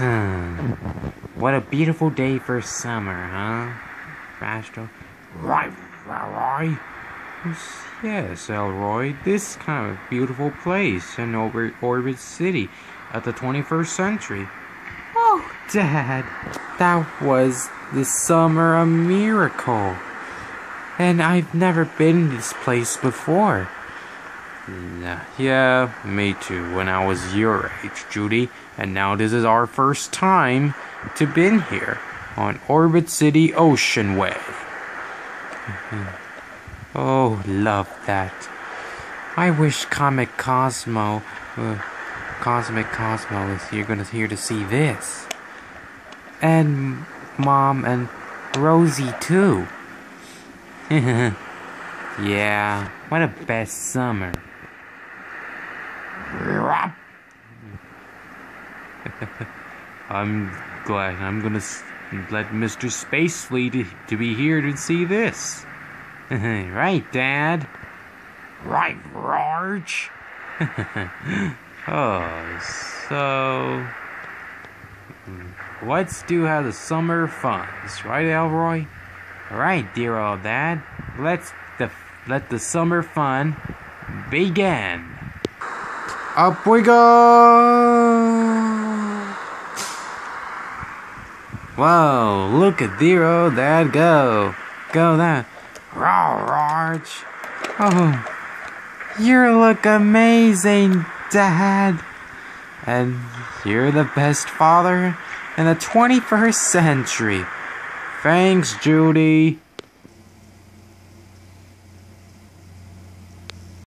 What a beautiful day for summer, huh? Rastro? Right, right. Yes, Elroy. This kind of beautiful place in Orbit, Orbit City at the 21st century. Oh, Dad, that was the summer a miracle. And I've never been in this place before. Yeah, me too, when I was your age, Judy. And now this is our first time to been here on Orbit City Ocean Way. oh, love that. I wish Comic Cosmo, uh, Cosmic Cosmo is here gonna here to see this. And Mom and Rosie too. yeah, what a best summer. I'm glad I'm gonna let Mr. Space to, to be here to see this. right, Dad? Right, Rarge? oh, so. Let's do have the summer funs, right, Elroy? Right, dear old Dad. Let's the let the summer fun begin. Up we go! Whoa, look at old dad go. Go that. Raw, Rarge. Oh, you look amazing, Dad. And you're the best father in the 21st century. Thanks, Judy.